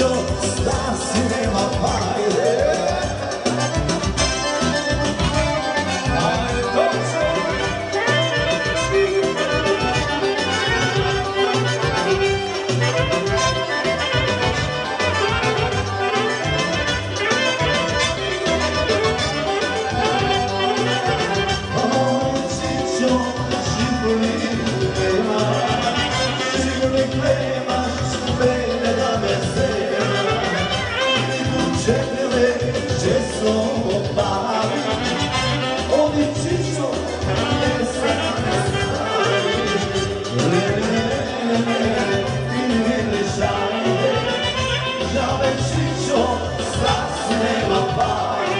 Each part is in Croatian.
yo. Žičo, strah se nema pare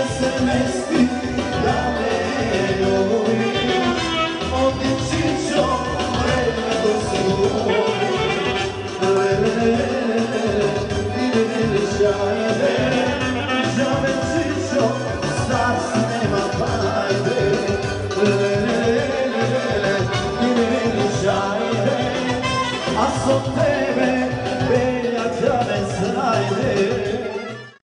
se mesti da me